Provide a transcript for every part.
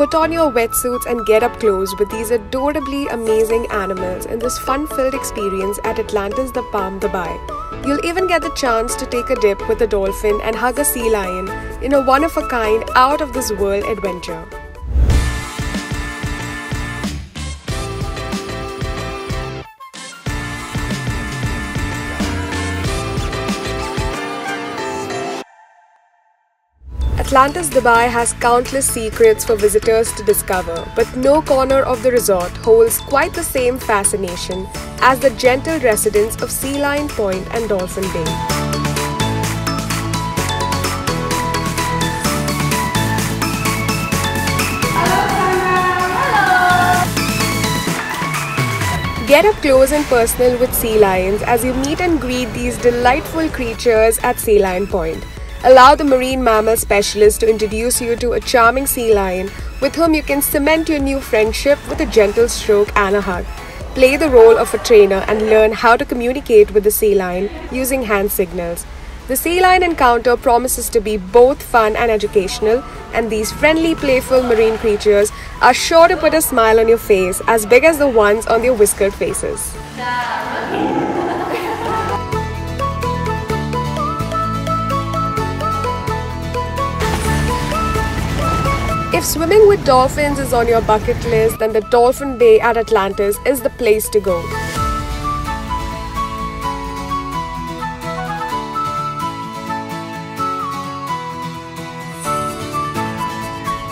Put on your wetsuits and get up close with these adorably amazing animals in this fun filled experience at Atlantis the Palm Dubai. You'll even get the chance to take a dip with a dolphin and hug a sea lion in a one of a kind, out of this world adventure. Atlantis Dubai has countless secrets for visitors to discover, but no corner of the resort holds quite the same fascination as the gentle residents of Sea Lion Point and Dolphin Bay. Get up close and personal with sea lions as you meet and greet these delightful creatures at Sea Lion Point. Allow the marine mammal specialist to introduce you to a charming sea lion with whom you can cement your new friendship with a gentle stroke and a hug. Play the role of a trainer and learn how to communicate with the sea lion using hand signals. The sea lion encounter promises to be both fun and educational, and these friendly, playful marine creatures are sure to put a smile on your face as big as the ones on their whiskered faces. If swimming with dolphins is on your bucket list, then the Dolphin Bay at Atlantis is the place to go.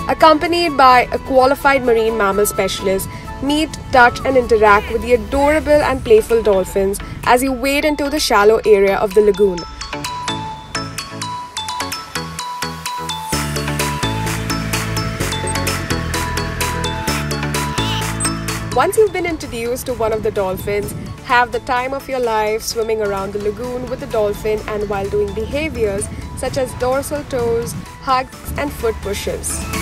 Accompanied by a qualified marine mammal specialist, meet, touch, and interact with the adorable and playful dolphins as you wade into the shallow area of the lagoon. Once you've been introduced to one of the dolphins, have the time of your life swimming around the lagoon with the dolphin and while doing behaviors such as dorsal tows, hugs, and foot pushes.